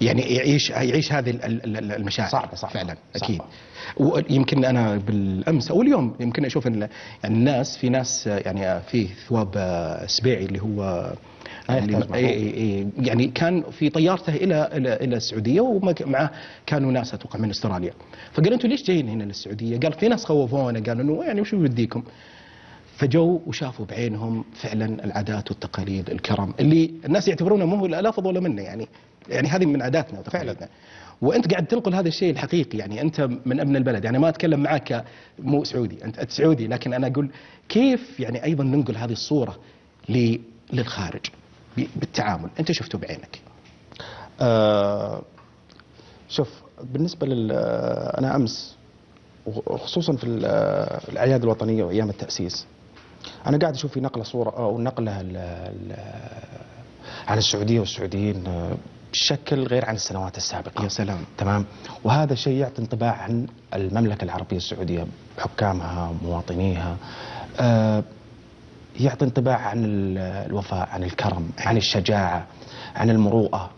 يعني يعيش يعيش هذه ال- ال- ال- المشاعر صعبة- صعبة. فعلا صعبة. أكيد ويمكن أنا بالأمس أو اليوم يمكن أشوف إن يعني الناس في ناس يعني في ثواب سبيعي اللي هو يعني كان في طيارته إلى إلى إلى السعودية ومعه كانوا ناس أتوقع من أستراليا فقال أنتم ليش جايين هنا للسعودية؟ قال في ناس خوفونا قالوا إنه يعني وش بديكم؟ فجو وشافوا بعينهم فعلا العادات والتقاليد الكرم اللي الناس يعتبرونه مو هو لا لا فضل ولا منه يعني. يعني هذه من عاداتنا وتقاليدنا وأنت قاعد تنقل هذا الشيء الحقيقي يعني أنت من أبن البلد. يعني ما أتكلم معك مو سعودي. أنت سعودي لكن أنا أقول كيف يعني أيضا ننقل هذه الصورة للخارج بالتعامل. أنت شفته بعينك. آه شوف بالنسبة لل آه، أنا أمس وخصوصا في آه، الأعياد الوطنية وأيام التأسيس أنا قاعد أشوف في نقلة صورة أو نقلة ال- ال- عن السعودية والسعوديين آه، بشكل غير عن السنوات السابقة. يا سلام. تمام؟ وهذا شيء يعطي انطباع عن المملكة العربية السعودية حكامها مواطنيها آه، يعطي انطباع عن ال- الوفاء عن الكرم عن الشجاعة عن المروءة.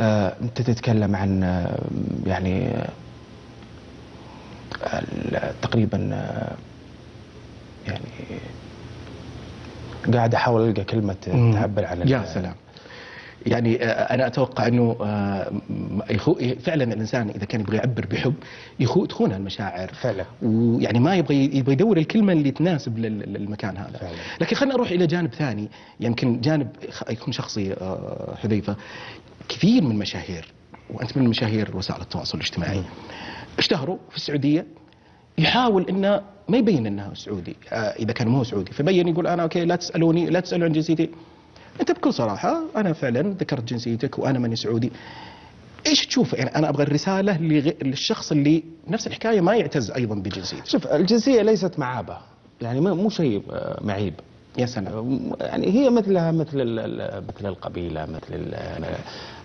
آه، أنت تتكلم عن يعني تقريبا يعني قاعد أحاول ألقى كلمة تعبر عن يا سلام. يعني آه، أنا أتوقع إنه آه، فعلا الإنسان إذا كان يبغى يعبر بحب يخو تخونها المشاعر فعلا. ويعني ما يبغى يبغى يدور الكلمة اللي تناسب لل- للمكان هذا. فعلا. لكن خلينا نروح إلى جانب ثاني. يمكن جانب يكون شخصي آه، حذيفة. كثير من المشاهير وأنت من مشاهير وسائل التواصل الاجتماعي اشتهروا في السعودية يحاول إنه ما يبين إنه سعودي. آه، إذا كان مو سعودي فبين يقول أنا okay لا تسألوني لا تسالوا عن جنسيتي. أنت بكل صراحة أنا فعلا ذكرت جنسيتك وأنا ماني سعودي. إيش تشوف؟ يعني أنا أبغى الرسالة للشخص اللي نفس الحكاية ما يعتز أيضا بجنسيته. شوف الجنسية ليست معابة يعني مو شيء آه، معيب. يا سلام. يعني هي مثلها مثل مثل القبيلة مثل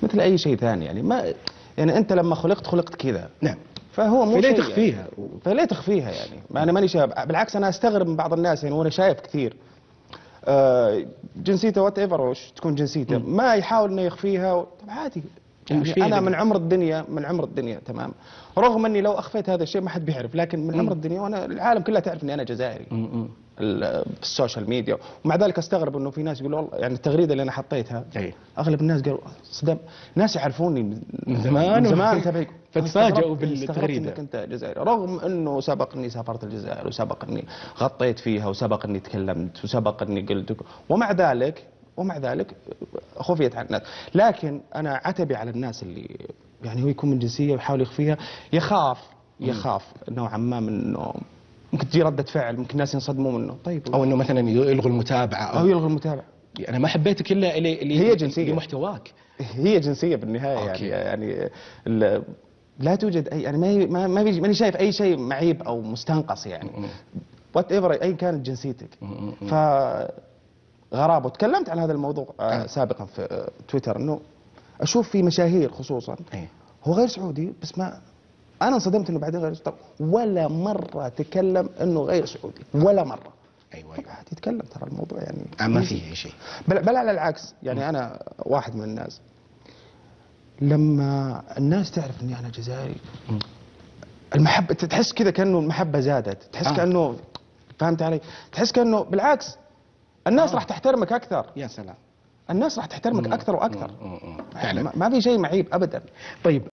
مثل أي شيء ثاني. يعني ما يعني أنت لما خلقت خلقت كذا. نعم. فهو مو فليه شيء تخفيها؟ يعني. فليه تخفيها يعني؟ ما أنا ماني شايف. بالعكس أنا أستغرب من بعض الناس يعني وأنا شايف كثير. آه، جنسيته whatever وش تكون جنسيته. ما يحاول إنه يخفيها و- طب عادي. يعني أنا قبل؟ من عمر الدنيا من عمر الدنيا تمام. رغم إني لو أخفيت هذا الشيء ما حد بيعرف لكن من عمر الدنيا وأنا العالم كلها تعرف إني أنا جزائري. ال social media. ومع ذلك أستغرب إنه في ناس يقولوا والله يعني التغريدة اللي أنا حطيتها أي. أغلب الناس قالوا صدام ناس يعرفوني من زمان من زمان. فتفاجئوا استغربت بالتغريدة. إنك أنت جزائري رغم إنه سبق اني سافرت الجزائر وسبق اني غطيت فيها وسبق اني تكلمت وسبق اني قلت ومع ذلك ومع ذلك خفيت عن الناس. لكن أنا عتبي على الناس اللي يعني هو يكون من جنسية ويحاول يخفيها. يخاف يخاف نوعا ما من إنه ممكن تجي ردة فعل ممكن الناس ينصدموا منه. طيب. أو إنه مثلا يلغوا المتابعة أو أو يلغي المتابعة. أنا ما حبيتك إلا اللي هي جنسية. لمحتواك. هي جنسية بالنهاية okay. يعني يعني لا توجد أي يعني ما ما ما بيجي- ماني شايف أي شيء معيب أو مستنقص يعني. whatever أي كانت جنسيتك. ف غرابه وتكلمت عن هذا الموضوع آه، سابقا في آه، تويتر إنه أشوف في مشاهير خصوصا. إيه. هو غير سعودي بس ما أنا انصدمت إنه بعدين غير طب ولا مرة تكلم إنه غير سعودي ولا مرة. أيوه أيوه. عاد يتكلم ترى الموضوع يعني آه، ما فيه أي شيء. بل, بل على العكس يعني أنا واحد من الناس. لما الناس تعرف إني أنا جزائري المحبة تحس كذا كأنه المحبة زادت تحس آه. كأنه فهمت علي؟ تحس كأنه بالعكس الناس آه. راح تحترمك أكثر. يا سلام. الناس راح تحترمك أكثر وأكثر. يعني ما في شيء معيب ابدا. طيب